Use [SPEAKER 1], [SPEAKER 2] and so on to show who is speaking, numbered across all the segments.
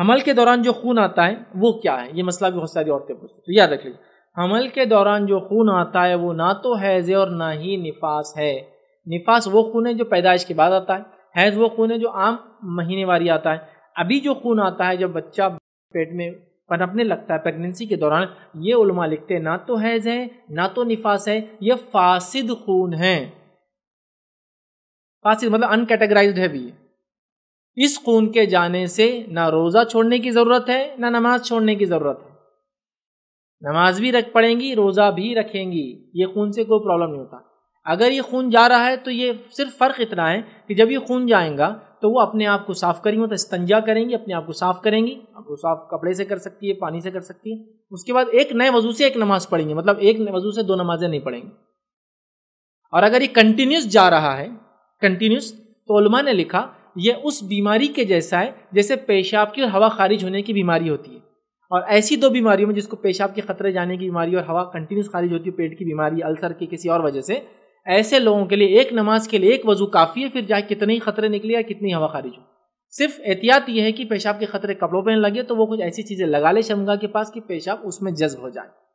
[SPEAKER 1] حمل کے دوران جو خون آتا ہے، وہ کیا ہے؟ یہ مسئلہ بھی بہت ساری عورتیں پوچھتے تو یاد رکھ لیجیے حمل کے دوران جو خون آتا ہے، وہ نہ تو حیض ہے اور نہ ہی نفاس ہے۔ نفاس وہ خون ہے جو پیدائش کے بعد آتا ہے، حیض وہ خون ہے جو عام مہینے واری آتا ہے۔ ابھی جو خون آتا ہے، جب بچہ پیٹ میں پنپنے لگتا ہے پریگننسی کے دوران، یہ علماء لکھتے ہیں، نہ تو حیض ہے، نہ تو نفاس ہے، یہ فاسد خون ہے۔ فاسد مطلب ان کیٹیگرائزڈ ہے بھی۔ اس خون کے جانے سے نہ روزہ چھوڑنے کی ضرورت ہے، نہ نماز چھوڑنے کی ضرورت ہے۔ نماز بھی رکھ پڑیں گی، روزہ بھی رکھیں گی، یہ خون سے کوئی پرابلم نہیں ہوتا۔ اگر یہ خون جا رہا ہے تو یہ صرف فرق اتنا ہے کہ جب یہ خون جائیں گا تو وہ اپنے آپ کو صاف کریں گے تو استنجا کریں گی، اپنے آپ کو صاف کریں گی۔ اب وہ صاف کپڑے سے کر سکتی ہے، پانی سے کر سکتی ہے۔ اس کے بعد ایک نئے وضو سے ایک نماز پڑھیں گے مطلب ایک وضو سے دو نمازیں نہیں پڑھیں گی۔ اور اگر یہ کنٹینیوس جا رہا ہے کنٹینیوس تو علماء نے لکھا یہ اس بیماری کے جیسا ہے جیسے پیشاب کی اور ہوا خارج ہونے کی بیماری ہوتی ہے۔ اور ایسی دو بیماریوں میں جس کو پیشاب کے خطرے جانے کی بیماری اور ہوا کنٹینیوس خارج ہوتی ہے، پیٹ کی بیماری، السر کی کسی اور وجہ سے، ایسے لوگوں کے لیے ایک نماز کے لیے ایک وضو کافی ہے، پھر جائے کتنے ہی خطرے نکلے یا کتنی ہوا خارج ہو۔ صرف احتیاط یہ ہے کہ پیشاب کے خطرے کپڑوں پہ لگے تو وہ کچھ ایسی چیزیں لگا لے شمگا کے پاس کہ پیشاب اس میں جذب ہو جائے۔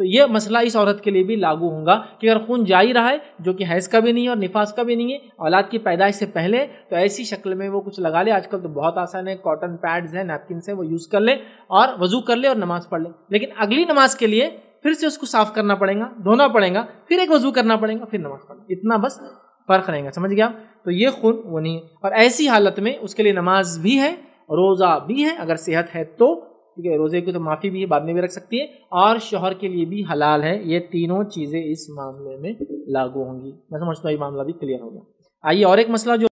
[SPEAKER 1] تو یہ مسئلہ اس عورت کے لیے بھی لاگو ہوگا کہ اگر خون جا ہی رہا ہے، جو کہ حیض کا بھی نہیں ہے اور نفاس کا بھی نہیں ہے، اولاد کی پیدائش سے پہلے تو ایسی شکل میں وہ کچھ لگا لے۔ آج کل تو بہت آسان ہے کاٹن پیڈز ہیں نیپکنس ہیں، وہ یوز کر لے اور وضو کر لے اور نماز پڑھ لے لیکن اگلی نماز کے لیے پھر سے اس کو صاف کرنا پڑے گا، دھونا پڑے گا، پھر ایک وضو کرنا پڑے گا، پھر نماز پڑھنا۔ اتنا بس فرق رہے گا، سمجھ گیا؟ تو یہ خون وہ نہیں ہے۔ اور ایسی حالت میں اس کے لیے نماز بھی ہے، روزہ بھی ہے، اگر صحت ہے تو ٹھیک ہے، روزے کی تو معافی بھی بعد میں بھی رکھ سکتی ہے، اور شوہر کے لیے بھی حلال ہے۔ یہ تینوں چیزیں اس معاملے میں لاگو ہوں گی۔ میں سمجھتا ہوں یہ معاملہ بھی کلیئر ہو گیا۔ آئیے اور ایک مسئلہ جو